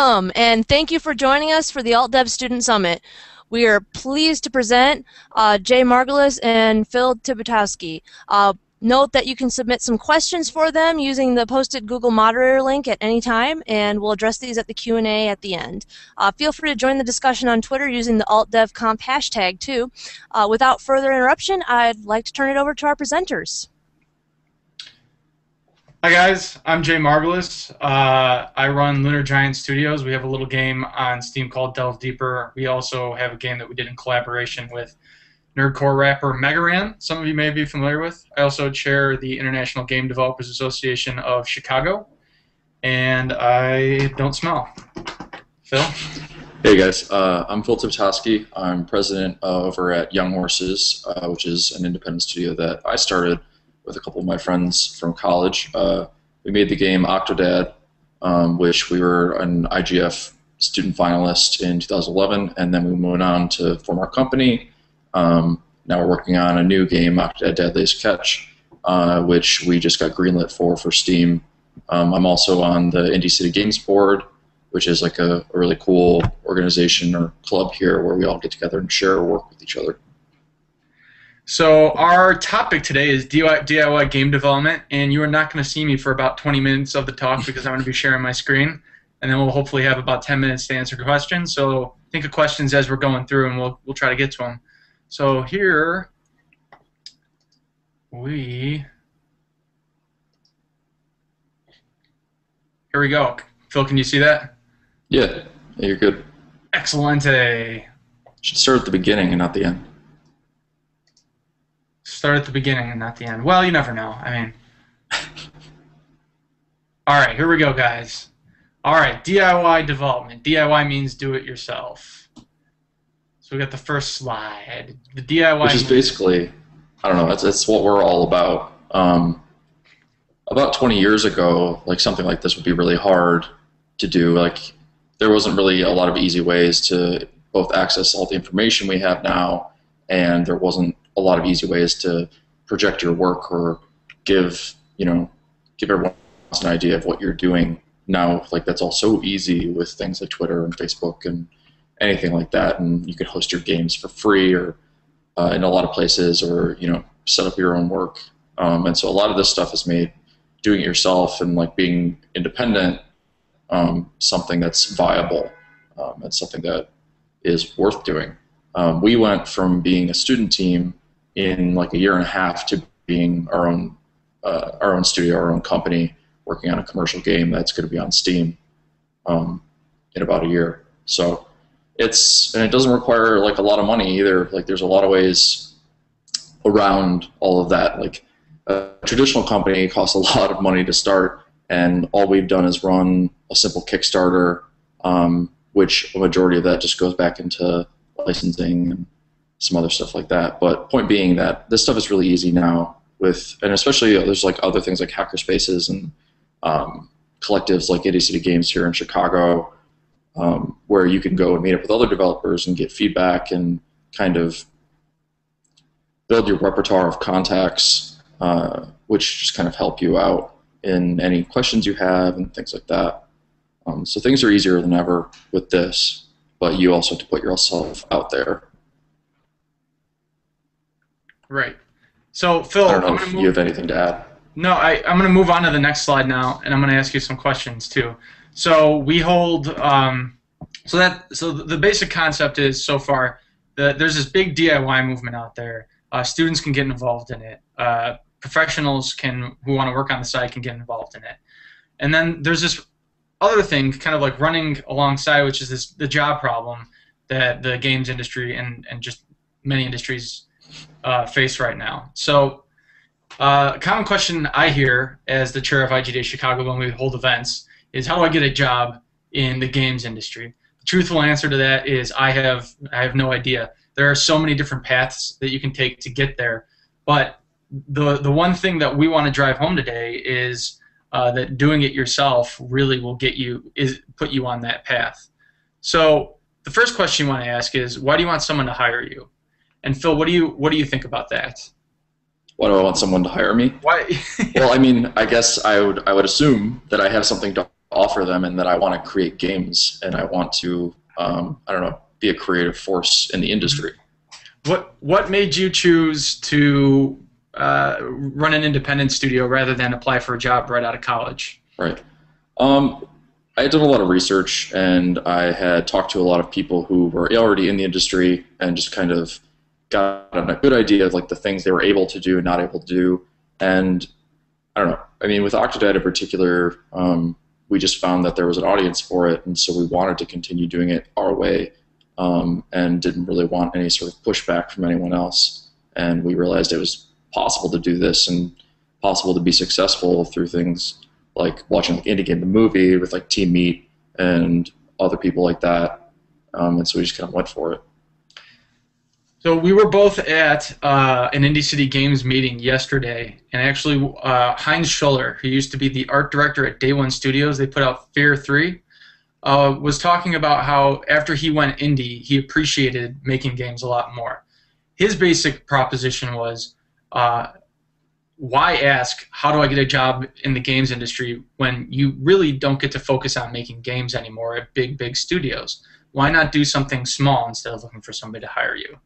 Welcome, and thank you for joining us for the AltDev Student Summit. We are pleased to present uh, Jay Margalus and Phil Tibitoski. Uh, note that you can submit some questions for them using the posted Google Moderator link at any time, and we'll address these at the Q&A at the end. Uh, feel free to join the discussion on Twitter using the AltDevConf hashtag, too. Uh, without further interruption, I'd like to turn it over to our presenters. Hi guys, I'm Jay Margalus. Uh, I run Lunar Giant Studios. We have a little game on Steam called Delve Deeper. We also have a game that we did in collaboration with nerdcore rapper Megaran. Some of you may be familiar with. I also chair the International Game Developers Association of Chicago, and I don't smell. Phil. Hey guys, uh, I'm Phil Tibitoski. I'm president over at Young Horses, uh, which is an independent studio that I started with a couple of my friends from college. Uh, we made the game Octodad, um, which we were an IGF student finalist in 2011, and then we went on to form our company. Um, now we're working on a new game, Octodad Dadliest Catch, uh, which we just got greenlit for for Steam. Um, I'm also on the Indie City Games board, which is like a, a really cool organization or club here where we all get together and share work with each other. So our topic today is DIY, game development, and you are not going to see me for about 20 minutes of the talk because I'm going to be sharing my screen, and then we'll hopefully have about 10 minutes to answer questions. So think of questions as we're going through, and we'll we'll try to get to them. So here we here we go. Phil, can you see that? Yeah, you're good. Excellent. Should start at the beginning and not the end start at the beginning and not the end. Well, you never know. I mean, all right, here we go, guys. All right, DIY development. DIY means do it yourself. So we got the first slide. The DIY. Which is basically, I don't know. That's that's what we're all about. Um, about 20 years ago, like something like this would be really hard to do. Like there wasn't really a lot of easy ways to both access all the information we have now, and there wasn't a lot of easy ways to project your work or give you know give everyone an idea of what you're doing now. Like that's all so easy with things like twitter and facebook and anything like that. And you can host your games for free or uh, in a lot of places or you know set up your own work. Um, and so a lot of this stuff is made doing it yourself and like being independent um, something that's viable um, and something that is worth doing. Um, we went from being a student team in like a year and a half to being our own uh, our own studio, our own company, working on a commercial game that's going to be on Steam um, in about a year. So it's and it doesn't require like a lot of money either. Like there's a lot of ways around all of that. Like a traditional company costs a lot of money to start, and all we've done is run a simple Kickstarter, um, which a majority of that just goes back into licensing and some other stuff like that. But point being that this stuff is really easy now with, and especially uh, there's like other things like hackerspaces and um, collectives like Indie City Games here in Chicago, um, where you can go and meet up with other developers and get feedback and kind of build your repertoire of contacts, uh, which just kind of help you out in any questions you have and things like that. Um, so things are easier than ever with this, but you also have to put yourself out there Right. So, Phil, I don't know if move... you have anything to add. No, I, I'm going to move on to the next slide now, and I'm going to ask you some questions too. So we hold. Um, so that so the basic concept is so far that there's this big DIY movement out there. Uh, students can get involved in it. Uh, professionals can who want to work on the site can get involved in it. And then there's this other thing, kind of like running alongside, which is this the job problem that the games industry and and just many industries uh, face right now. So, uh, a common question I hear as the chair of IGDA Chicago when we hold events is how do I get a job in the games industry? The truthful answer to that is I have I have no idea. There are so many different paths that you can take to get there, but the the one thing that we want to drive home today is uh, that doing it yourself really will get you is put you on that path. So the first question you want to ask is why do you want someone to hire you? And Phil, what do you what do you think about that? Why do I want someone to hire me? Why? well, I mean, I guess I would I would assume that I have something to offer them, and that I want to create games and I want to, um, I don't know, be a creative force in the industry. What What made you choose to uh, run an independent studio rather than apply for a job right out of college? Right. Um, I had done a lot of research and I had talked to a lot of people who were already in the industry and just kind of got a good idea of like the things they were able to do and not able to do. And I don't know. I mean, with Octodad in particular, um, we just found that there was an audience for it, and so we wanted to continue doing it our way, um, and didn't really want any sort of pushback from anyone else. And we realized it was possible to do this and possible to be successful through things like watching like Indie Game the movie with like Team Meat and other people like that. Um, and so we just kind of went for it. So we were both at uh, an Indie City Games meeting yesterday, and actually uh, Heinz Schuller, who used to be the art director at Day One Studios, they put out Fear Three, uh, was talking about how after he went indie, he appreciated making games a lot more. His basic proposition was, uh, why ask how do I get a job in the games industry when you really don't get to focus on making games anymore at big big studios? Why not do something small instead of looking for somebody to hire you?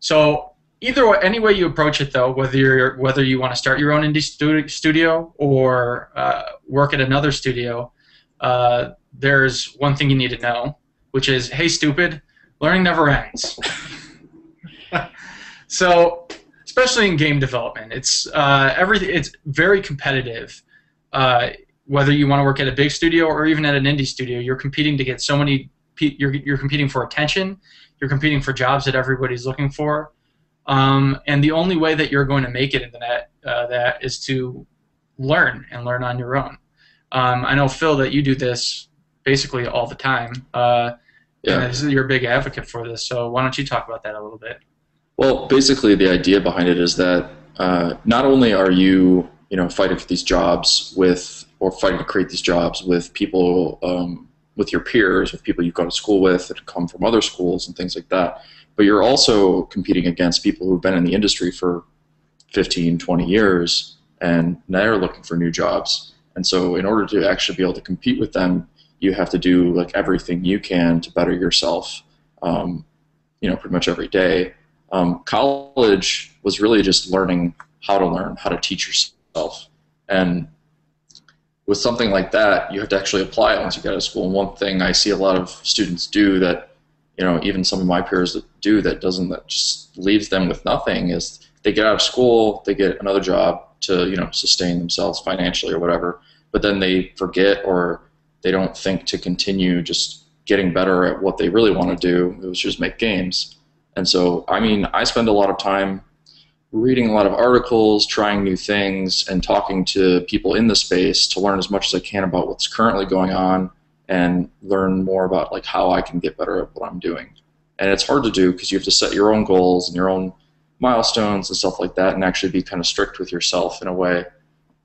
So either way, any way you approach it, though, whether you're whether you want to start your own indie studio or uh, work at another studio, uh, there's one thing you need to know, which is, hey, stupid, learning never ends. so, especially in game development, it's uh, everything. It's very competitive. Uh, whether you want to work at a big studio or even at an indie studio, you're competing to get so many. You're, you're competing for attention you're competing for jobs that everybody's looking for. Um, and the only way that you're going to make it in the net uh, that is to learn and learn on your own. Um, I know Phil that you do this basically all the time. Uh, yeah. And you're a big advocate for this. So why don't you talk about that a little bit? Well, basically, the idea behind it is that uh, not only are you, you know, fighting for these jobs with, or fighting to create these jobs with people um, with your peers, with people you've gone to school with that come from other schools and things like that. But you're also competing against people who've been in the industry for 15, 20 years and they're looking for new jobs. And so in order to actually be able to compete with them, you have to do like everything you can to better yourself, um, you know, pretty much every day. Um, college was really just learning how to learn, how to teach yourself. And with something like that, you have to actually apply it once you get out of school. And one thing I see a lot of students do that, you know, even some of my peers that do that doesn't that just leaves them with nothing is they get out of school, they get another job to you know sustain themselves financially or whatever, but then they forget or they don't think to continue just getting better at what they really want to do, which is make games. And so, I mean, I spend a lot of time reading a lot of articles, trying new things, and talking to people in the space to learn as much as I can about what's currently going on and learn more about like how I can get better at what I'm doing. And it's hard to do because you have to set your own goals and your own milestones and stuff like that, and actually be kind of strict with yourself in a way.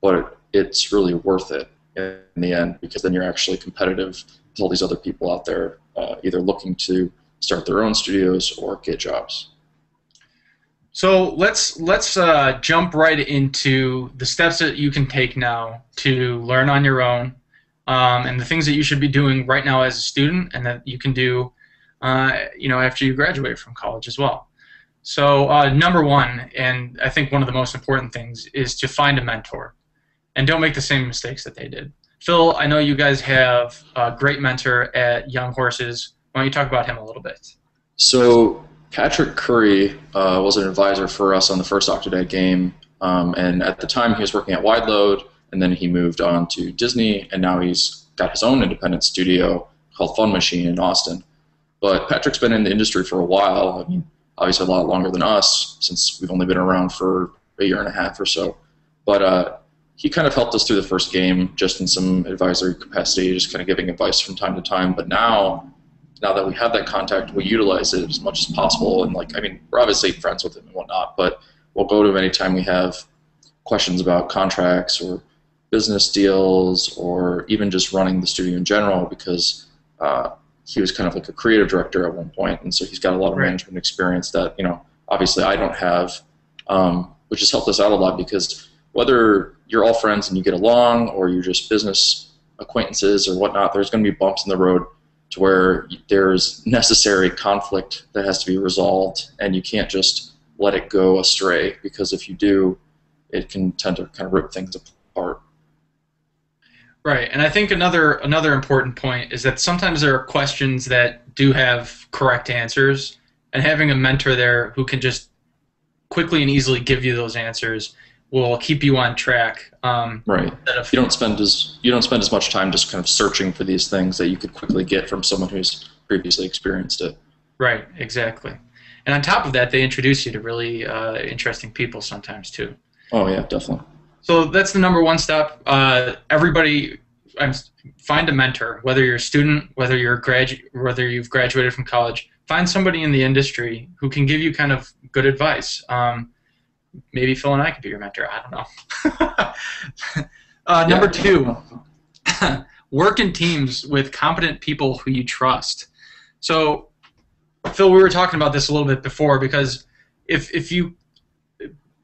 But it's really worth it in the end because then you're actually competitive with all these other people out there, uh, either looking to start their own studios or get jobs. So let's let's uh, jump right into the steps that you can take now to learn on your own, um, and the things that you should be doing right now as a student, and that you can do, uh, you know, after you graduate from college as well. So uh, number one, and I think one of the most important things, is to find a mentor, and don't make the same mistakes that they did. Phil, I know you guys have a great mentor at Young Horses. Why don't you talk about him a little bit? So Patrick Curry uh, was an advisor for us on the first Octodad game, um, and at the time he was working at Wide Load, and then he moved on to Disney, and now he's got his own independent studio called Fun Machine in Austin. But Patrick's been in the industry for a while. I mean, obviously a lot longer than us, since we've only been around for a year and a half or so. But uh, he kind of helped us through the first game, just in some advisory capacity, just kind of giving advice from time to time. But now now that we have that contact, we utilize it as much as possible. And like, I mean, we're obviously friends with him and whatnot, but we'll go to him anytime we have questions about contracts or business deals or even just running the studio in general because uh, he was kind of like a creative director at one point, and so he's got a lot of right. management experience that you know obviously I don't have, um, which has helped us out a lot because whether you're all friends and you get along or you're just business acquaintances or whatnot, there's going to be bumps in the road to where there's necessary conflict that has to be resolved, and you can't just let it go astray because if you do, it can tend to kind of rip things apart. Right, and I think another another important point is that sometimes there are questions that do have correct answers, and having a mentor there who can just quickly and easily give you those answers will keep you on track. Um, right. You don't spend as you don't spend as much time just kind of searching for these things that you could quickly get from someone who's previously experienced it. Right. Exactly. And on top of that, they introduce you to really uh, interesting people sometimes too. Oh yeah, definitely. So that's the number one step. Uh, everybody, find a mentor. Whether you're a student, whether you're a gradu- whether you've graduated from college, find somebody in the industry who can give you kind of good advice. Um, maybe Phil and I could be your mentor. I don't know. uh, number two, work in teams with competent people who you trust. So, Phil, we were talking about this a little bit before because if if you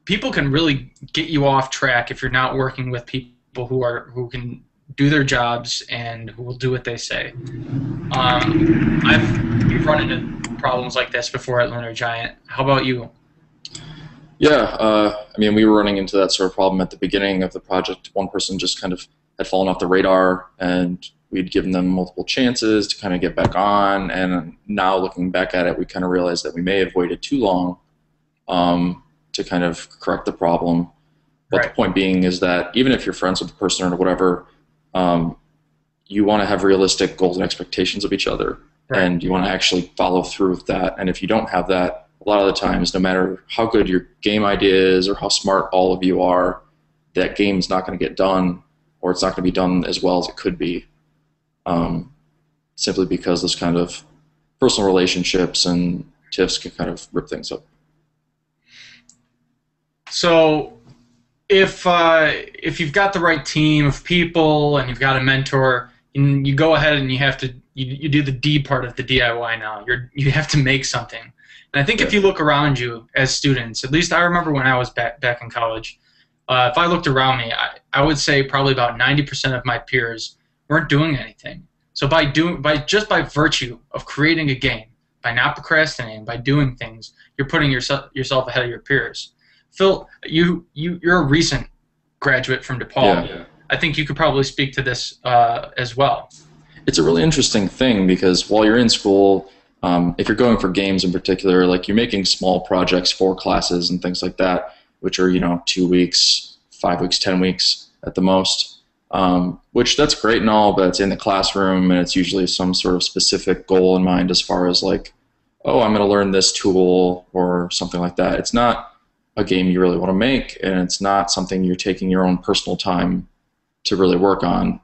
people can really get you off track if you're not working with people who are who can do their jobs and who will do what they say. Um, I've we've run into problems like this before at Lunar Giant. How about you? Yeah, uh, I mean, we were running into that sort of problem at the beginning of the project. One person just kind of had fallen off the radar, and we'd given them multiple chances to kind of get back on. And now, looking back at it, we kind of realized that we may have waited too long. Um, to kind of correct the problem. But right. the point being is that even if you're friends with the person or whatever, um, you want to have realistic goals and expectations of each other, right. and you want to actually follow through with that. And if you don't have that, a lot of the times, no matter how good your game idea is or how smart all of you are, that game's not going to get done, or it's not going to be done as well as it could be, um, simply because those kind of personal relationships and tiffs can kind of rip things up. So if uh, if you've got the right team of people and you've got a mentor, and you go ahead and you have to you, you do the D part of the DIY now. You're you have to make something. And I think if you look around you as students, at least I remember when I was back back in college, uh, if I looked around me, I, I would say probably about 90% of my peers weren't doing anything. So by doing by just by virtue of creating a game, by not procrastinating, by doing things, you're putting yourself yourself ahead of your peers. Phil, you you you're a recent graduate from DePaul. Yeah. I think you could probably speak to this uh, as well. It's a really interesting thing because while you're in school, um, if you're going for games in particular, like you're making small projects for classes and things like that, which are you know two weeks, five weeks, ten weeks at the most. Um, which that's great and all, but it's in the classroom and it's usually some sort of specific goal in mind as far as like, oh, I'm going to learn this tool or something like that. It's not a game you really want to make, and it's not something you're taking your own personal time to really work on.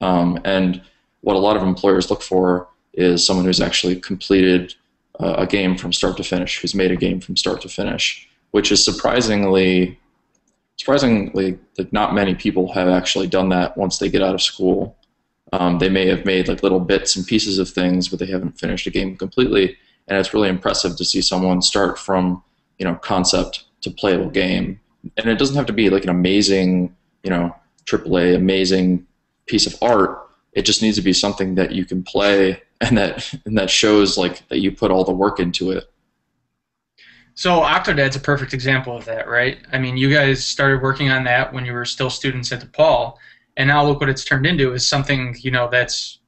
Um, and what a lot of employers look for is someone who's actually completed uh, a game from start to finish, who's made a game from start to finish, which is surprisingly, surprisingly, like not many people have actually done that once they get out of school. Um, they may have made like little bits and pieces of things, but they haven't finished a game completely. And it's really impressive to see someone start from you know concept to playable game. And it doesn't have to be like an amazing, you know, AAA amazing piece of art. It just needs to be something that you can play and that and that shows like that you put all the work into it. So Octodad's a perfect example of that, right? I mean, you guys started working on that when you were still students at DePaul, and now look what it's turned into is something you know that's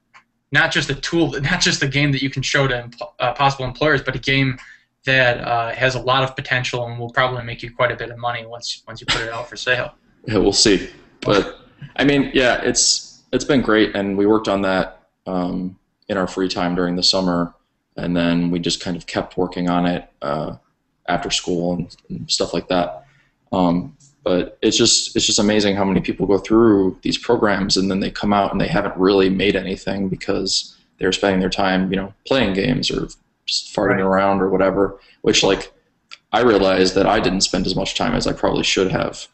not just a tool, not just a game that you can show to uh, possible employers, but a game that uh, has a lot of potential and will probably make you quite a bit of money once once you put it out for sale. Yeah, we'll see. But I mean, yeah, it's it's been great, and we worked on that um, in our free time during the summer, and then we just kind of kept working on it uh, after school and, and, stuff like that. Um, but it's just it's just amazing how many people go through these programs and then they come out and they haven't really made anything because they're spending their time, you know, playing games or just farting right. around or whatever. Which like I realized that I didn't spend as much time as I probably should have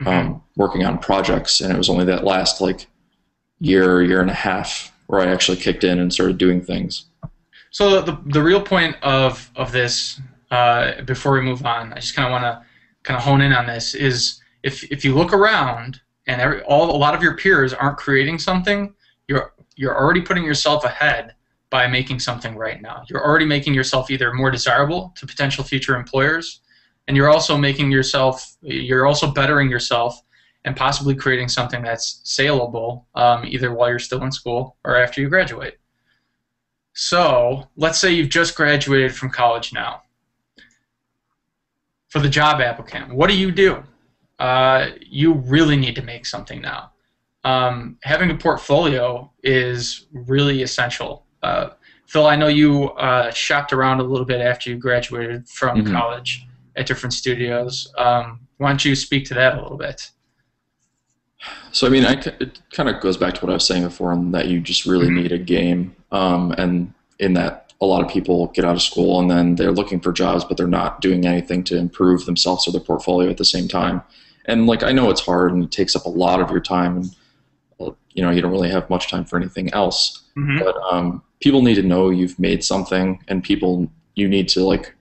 mm-hmm. um, working on projects, and it was only that last like year, year and a half where I actually kicked in and started doing things. So the the real point of of this, uh, before we move on, I just kind of want to kind of hone in on this is if if you look around and every all a lot of your peers aren't creating something, you're you're already putting yourself ahead by making something right now. You're already making yourself either more desirable to potential future employers, and you're also making yourself you're also bettering yourself and possibly creating something that's saleable um, either while you're still in school or after you graduate. So let's say you've just graduated from college now. For the job applicant, what do you do? Uh, you really need to make something now. Um, having a portfolio is really essential. Uh, Phil, I know you uh, shopped around a little bit after you graduated from mm-hmm. college at different studios. Um, why don't you speak to that a little bit? So I mean, I, it kind of goes back to what I was saying before, in that you just really mm-hmm. need a game, um, and in that a lot of people get out of school and then they're looking for jobs, but they're not doing anything to improve themselves or their portfolio at the same time. And like I know it's hard and it takes up a lot of your time, and you know you don't really have much time for anything else. Mm-hmm. But um, people need to know you've made something, and people you need to like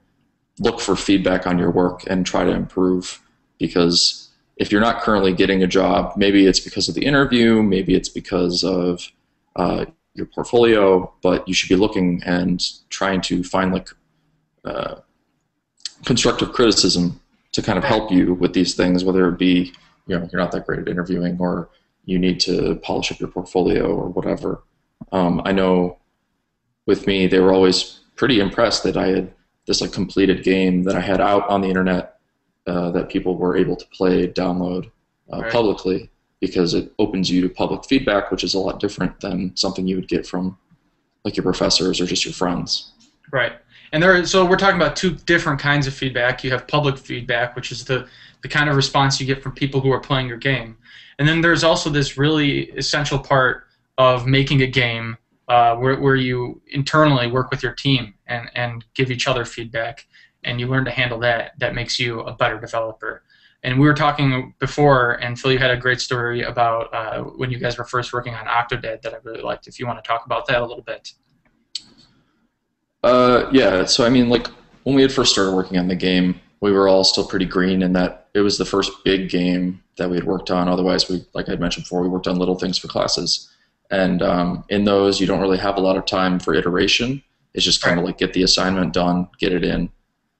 look for feedback on your work and try to improve because if you're not currently getting a job, maybe it's because of the interview, maybe it's because of uh, your portfolio, but you should be looking and trying to find like uh, constructive criticism to kind of help you with these things, whether it be you know you're not that great at interviewing or you need to polish up your portfolio or whatever. Um, I know with me, they were always pretty impressed that I had this like completed game that I had out on the internet uh, that people were able to play, download uh, right. publicly because it opens you to public feedback, which is a lot different than something you would get from like your professors or just your friends. Right. And there, so we're talking about two different kinds of feedback. You have public feedback, which is the, the kind of response you get from people who are playing your game. And then there's also this really essential part of making a game uh, where, where you internally work with your team and, and give each other feedback and you learn to handle that, that makes you a better developer. And we were talking before, and Phil, you had a great story about uh, when you guys were first working on Octodad that I really liked. If you want to talk about that a little bit. Uh, yeah. So I mean, like when we had first started working on the game, we were all still pretty green in that it was the first big game that we had worked on. Otherwise, we, like I mentioned before, we worked on little things for classes, and um, in those, you don't really have a lot of time for iteration. It's just kind of like get the assignment done, get it in,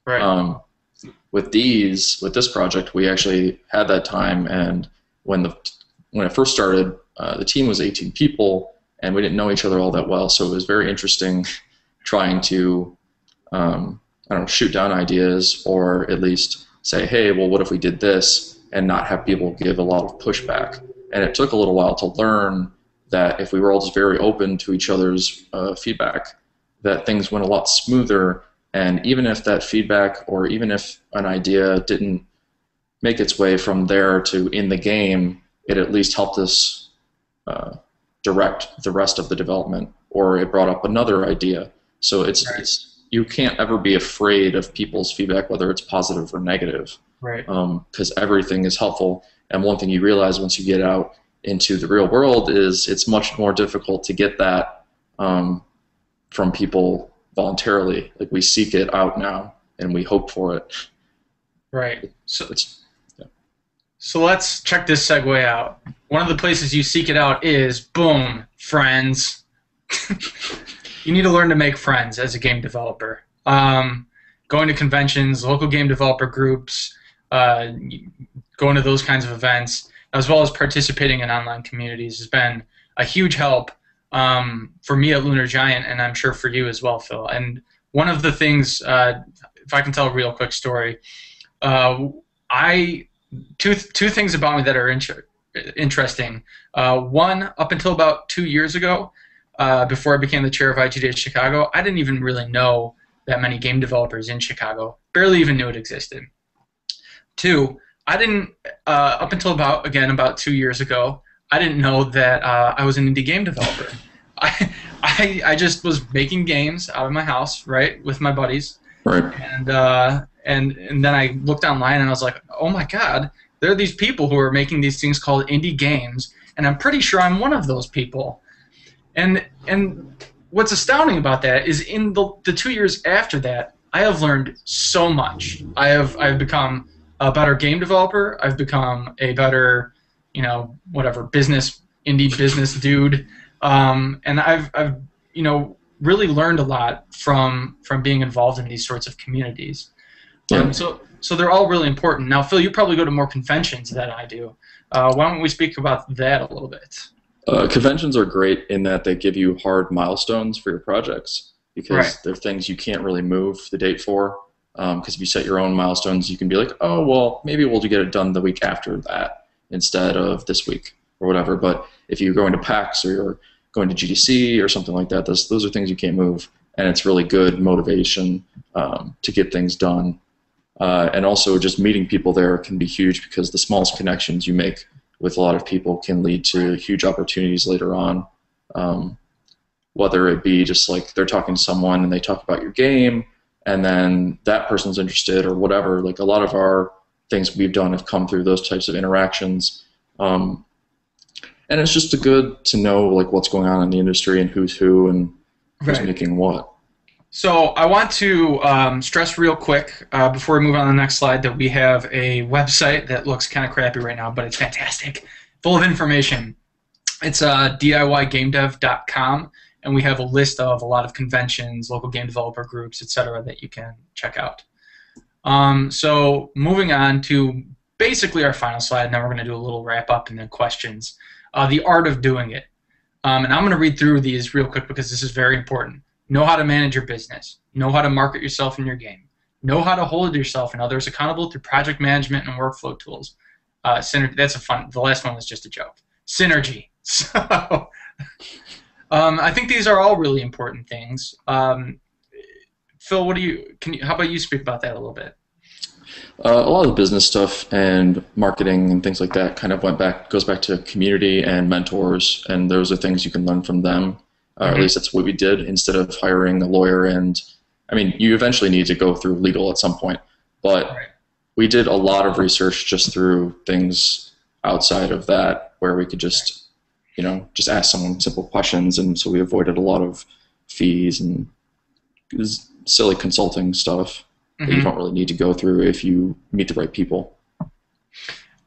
Right. Um, with these, with this project, we actually had that time, and when the when it first started, uh, the team was 18 people, and we didn't know each other all that well. So it was very interesting trying to, um, I don't know, shoot down ideas, or at least say, hey, well, what if we did this, and not have people give a lot of pushback. And it took a little while to learn that if we were all just very open to each other's uh, feedback, that things went a lot smoother and even if that feedback, or even if an idea didn't make its way from there to in the game, it at least helped us uh, direct the rest of the development, or it brought up another idea. So it's, right. it's you can't ever be afraid of people's feedback, whether it's positive or negative, right? Because um, everything is helpful. And one thing you realize once you get out into the real world is it's much more difficult to get that um, from people voluntarily. Like we seek it out now and we hope for it. Right. So it's yeah. So let's check this segue out. One of the places you seek it out is boom, friends. you need to learn to make friends as a game developer. Um, going to conventions, local game developer groups, uh, going to those kinds of events, as well as participating in online communities has been a huge help um, for me at Lunar Giant, and I'm sure for you as well, Phil. And one of the things, uh, if I can tell a real quick story, uh, I two two things about me that are inter- interesting. Uh, one, up until about two years ago, uh, before I became the chair of IGDA Chicago, I didn't even really know that many game developers in Chicago. Barely even knew it existed. Two, I didn't uh, up until about again about two years ago. I didn't know that uh, I was an indie game developer. I, I, I just was making games out of my house, right, with my buddies. Right. And uh, and and then I looked online and I was like, oh my god, there are these people who are making these things called indie games, and I'm pretty sure I'm one of those people. And and what's astounding about that is in the the two years after that, I have learned so much. I have I've become a better game developer. I've become a better, you know, whatever business indie business dude. um, and I've, I've you know really learned a lot from from being involved in these sorts of communities. Yeah. Um, so so they're all really important. Now, Phil, you probably go to more conventions than I do. Uh, why don't we speak about that a little bit? Uh, conventions are great in that they give you hard milestones for your projects because Right. they're things you can't really move the date for. Because if you set your own milestones, you can be like, oh, well, maybe we'll get it done the week after that instead of this week or whatever. But if you're going to PAX or you're going to GDC or something like that, those, those are things you can't move. And it's really good motivation um, to get things done. Uh, and also, just meeting people there can be huge because the smallest connections you make with a lot of people can lead to huge opportunities later on. Um, whether it be just like they're talking to someone and they talk about your game, and then that person's interested or whatever. Like a lot of our things we've done have come through those types of interactions. Um, and it's just a good to know like what's going on in the industry and who's who and who's Right. making what. So I want to um, stress real quick uh, before we move on to the next slide that we have a website that looks kind of crappy right now, but it's fantastic, full of information. It's uh, DIYGameDev.com, and we have a list of a lot of conventions, local game developer groups, etc., that you can check out. Um, so moving on to basically our final slide, and then we're going to do a little wrap up and then questions. Uh, the art of doing it. Um, and I'm going to read through these real quick because this is very important. Know how to manage your business. Know how to market yourself in your game. Know how to hold yourself and others accountable through project management and workflow tools. Uh, synergy. That's a fun. The last one was just a joke. Synergy. So, um, I think these are all really important things. Um, Phil, what do you? Can you? How about you speak about that a little bit? Uh, a lot of the business stuff and marketing and things like that kind of went back goes back to community and mentors, and those are things you can learn from them. Uh, At Mhm. least that's what we did instead of hiring a lawyer. And I mean, you eventually need to go through legal at some point, but Right. we did a lot of research just through things outside of that where we could just, you know, just ask someone simple questions, and so we avoided a lot of fees and silly consulting stuff that you Mhm. don't really need to go through if you meet the right people.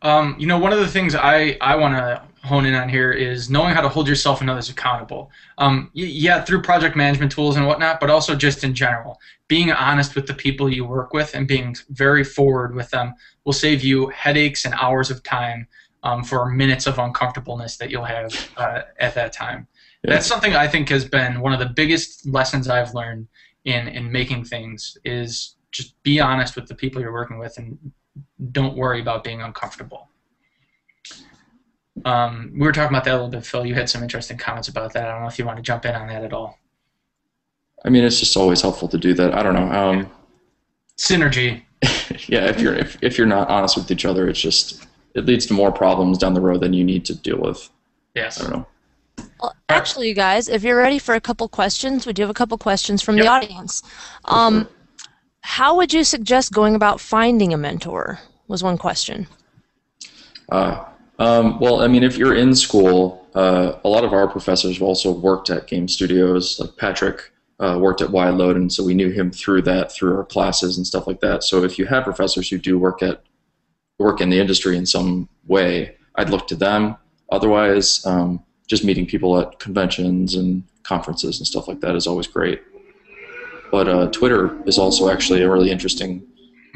Um, you know, one of the things I, I want to hone in on here is knowing how to hold yourself and others accountable. Um, yeah, through project management tools and whatnot, but also just in general. Being honest with the people you work with and being very forward with them will save you headaches and hours of time um, for minutes of uncomfortableness that you'll have uh, at that time. Yeah. That's something I think has been one of the biggest lessons I've learned in, in making things is just be honest with the people you're working with and don't worry about being uncomfortable. Um, we were talking about that a little bit, Phil. You had some interesting comments about that. I don't know if you want to jump in on that at all. I mean, it's just always helpful to do that. I don't know. Um, Synergy. yeah, if you're if, if you're not honest with each other, it's just it leads to more problems down the road than you need to deal with. Yes. I don't know. Well, actually, you guys, if you're ready for a couple questions, we do have a couple questions from the audience. Um, how would you suggest going about finding a mentor? Was one question. Uh, um, well, I mean, if you're in school, uh, a lot of our professors have also worked at game studios. Like Patrick uh, worked at Wide Load, and so we knew him through that, through our classes and stuff like that. So if you have professors who do work at work in the industry in some way, I'd look to them. Otherwise, um, just meeting people at conventions and conferences and stuff like that is always great. But uh, Twitter is also actually a really interesting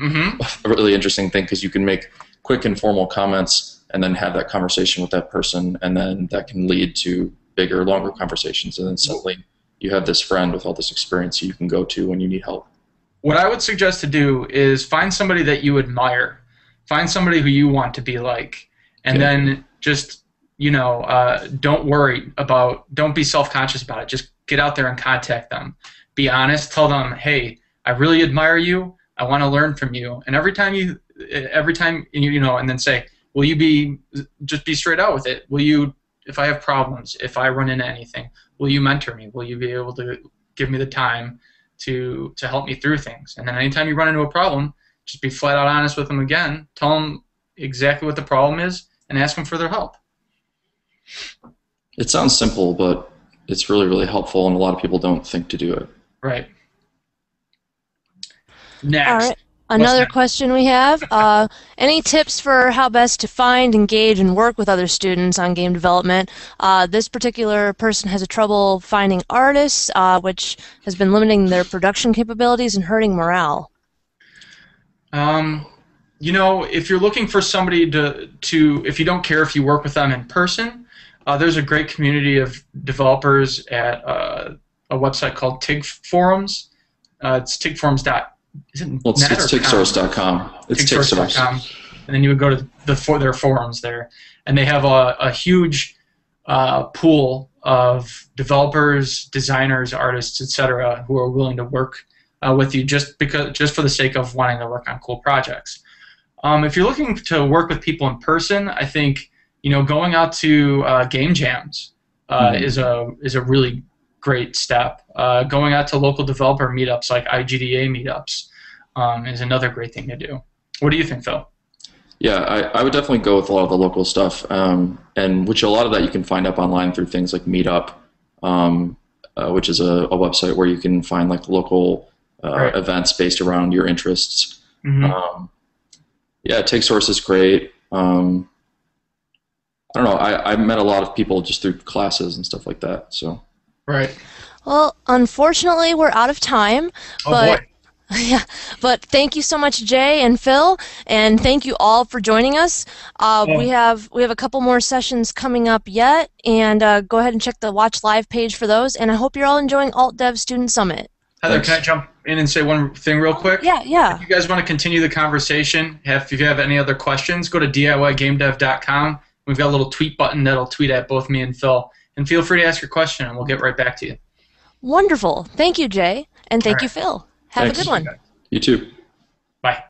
Mm-hmm. a really interesting thing because you can make quick informal comments and then have that conversation with that person and then that can lead to bigger longer conversations and then suddenly you have this friend with all this experience you can go to when you need help What I would suggest to do is find somebody that you admire, find somebody who you want to be like, and Yeah. then just you know, uh, don't worry about, don't be self-conscious about it. Just get out there and contact them. Be honest. Tell them, hey, I really admire you. I want to learn from you. And every time you, every time you, you know, and then say, will you be, just be straight out with it. Will you, if I have problems, if I run into anything, will you mentor me? Will you be able to give me the time to to help me through things? And then anytime you run into a problem, just be flat out honest with them again. Tell them exactly what the problem is and ask them for their help. It sounds simple but it's really really helpful and a lot of people don't think to do it Right. Next. All right. Another next? question we have: uh, Any tips for how best to find, engage, and work with other students on game development? Uh, this particular person has a trouble finding artists, uh, which has been limiting their production capabilities and hurting morale. Um, you know, if you're looking for somebody to, to if you don't care if you work with them in person, uh, there's a great community of developers at uh, a website called TIG Forums. Uh, it's tigforums. Dot, is it Well, it's, it's tigsource.com. It's tigsource. tigsource.com, and then you would go to the for their forums there, and they have a, a huge uh, pool of developers, designers, artists, etc., who are willing to work uh, with you just because just for the sake of wanting to work on cool projects. Um, if you're looking to work with people in person, I think you know going out to uh, game jams uh, Mhm. is a is a really great step. Uh, going out to local developer meetups like IGDA meetups um, is another great thing to do. What do you think, Phil? Yeah, I, I would definitely go with a lot of the local stuff, um, and which a lot of that you can find up online through things like Meetup, um, uh, which is a, a website where you can find like local uh, Right. events based around your interests. Mhm. Um, yeah, TIGSource is great. Um, I don't know. I, I met a lot of people just through classes and stuff like that. So Right. Well, unfortunately, we're out of time. Oh But- boy. Yeah, but thank you so much, Jay and Phil, and thank you all for joining us. Uh, Yeah. We have we have a couple more sessions coming up yet, and uh, go ahead and check the Watch Live page for those. And I hope you're all enjoying Alt Dev Student Summit. Heather, Thanks. can I jump in and say one thing real quick? Yeah, yeah. If you guys want to continue the conversation, if you have any other questions, go to DIYGameDev.com. We've got a little tweet button that'll tweet at both me and Phil. And feel free to ask your question, and we'll get right back to you. Wonderful. Thank you, Jay, and thank All you, Phil. Have Thanks. a good one. you too. Bye.